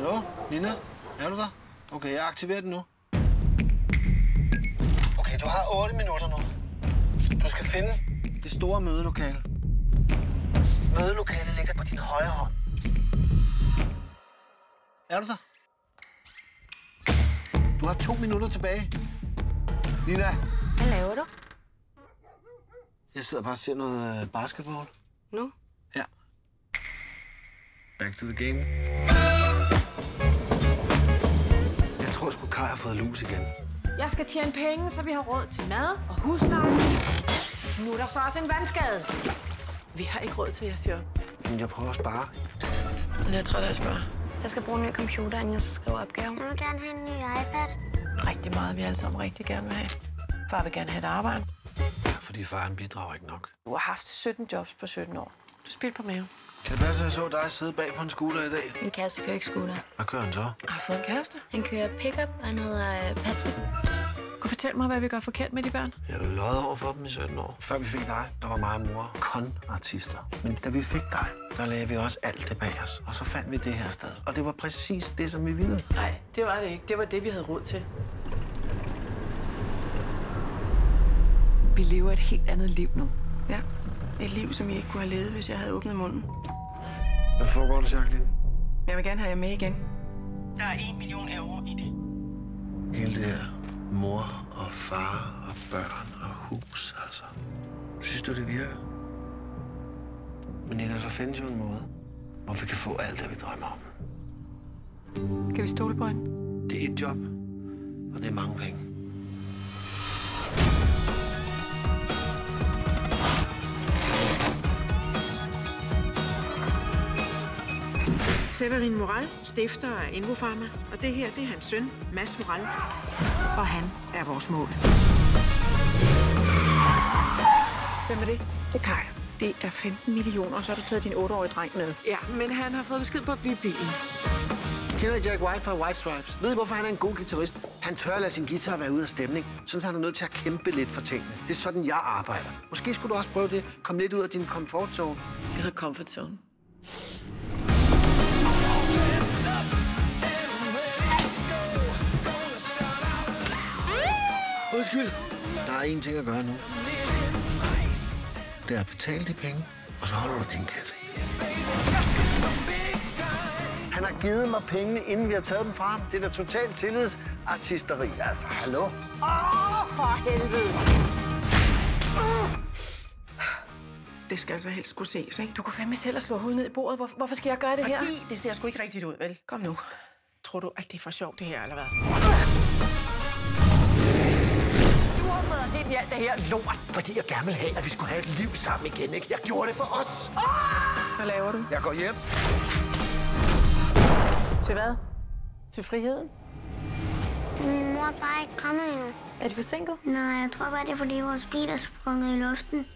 Hallo? Nina? Er du der? Okay, jeg aktiverer den nu. Okay, du har 8 minutter nu. Du skal finde det store mødelokale. Mødelokalet ligger på din højre hånd. Er du der? Du har to minutter tilbage. Nina, Hvad laver du? jeg sidder bare og ser noget øh, basketball. Nu? Ja. Back to the game. Kai har fået lus igen. Jeg skal tjene penge, så vi har råd til mad og husleje. Nu er der så også en vandskade. Vi har ikke råd til jeres job. Men jeg prøver at spare. Men jeg tror, det er spørge. Jeg skal bruge en ny computer, inden jeg skal skrive opgave. Jeg vil gerne have en ny iPad. Rigtig meget, vi alle sammen rigtig gerne vil have. Far vil gerne have et arbejde. Fordi faren bidrager ikke nok. Du har haft 17 jobs på 17 år. Du spil på maven. Kan det passe, at jeg så dig sidde bag på en scooter i dag? Min kæreste kører ikke scooter. Hvad kører han så? Har du fået en kæreste? Han kører pickup, og han hedder øh, Patrick. Du fortælle mig, hvad vi gør forkert med de børn? Jeg har løjet over for dem i 17 år. Før vi fik dig, der var mig og mor kon-artister. Men da vi fik dig, der lagde vi også alt det bag os. Og så fandt vi det her sted. Og det var præcis det, som vi ville. Nej, det var det ikke. Det var det, vi havde råd til. Vi lever et helt andet liv nu. Ja, et liv, som jeg ikke kunne have levet, hvis jeg havde åbnet munden. Hvad foregår der, Jacqueline? Jeg vil gerne have jer med igen. Der er en million euro i det. Hele det her mor og far og børn og hus, altså. Synes du, det virker? Men Nina, så findes jo en måde, hvor vi kan få alt det, vi drømmer om. Kan vi stole på hende? Det er et job, og det er mange penge. Severin Moral, stifter af Invofarma, og det her, det er hans søn, Mads Moral. Og han er vores mål. Hvem er det? Det er Kai. Det er 15 millioner, og så har du taget din 8-årige dreng med. Ja, men han har fået besked på at blive bilen. Kender I Jack White fra White Stripes? Ved I, hvorfor han er en god guitarist? Han tør at lade sin guitar være ude af stemning. Sådan så han er nødt til at kæmpe lidt for tingene. Det er sådan, jeg arbejder. Måske skulle du også prøve det. Kom lidt ud af din comfort zone. Det hedder comfort zone. Undskyld. Der er én ting at gøre nu. Det er at betale de penge, og så holder du din kæft. Han har givet mig pengene, inden vi har taget dem fra ham. Det er da totalt tillidsartisteri. Altså, hallo? Det skal altså helst kunne ses, ikke? Du kunne fandme selv at slå hovedet ned i bordet. Hvor, hvorfor skal jeg gøre det her? Fordi det ser sgu ikke rigtigt ud, vel? Kom nu. Tror du, at det er for sjovt, det her, eller hvad? Det her lort. Fordi jeg gerne vil have, at vi skulle have et liv sammen igen, ikke? Jeg gjorde det for os. Hvad laver du? Jeg går hjem. Til hvad? Til friheden? Min mor og far er ikke kommet endnu. Er de forsinket? Nej, jeg tror bare, det er fordi vores bil er sprunget i luften.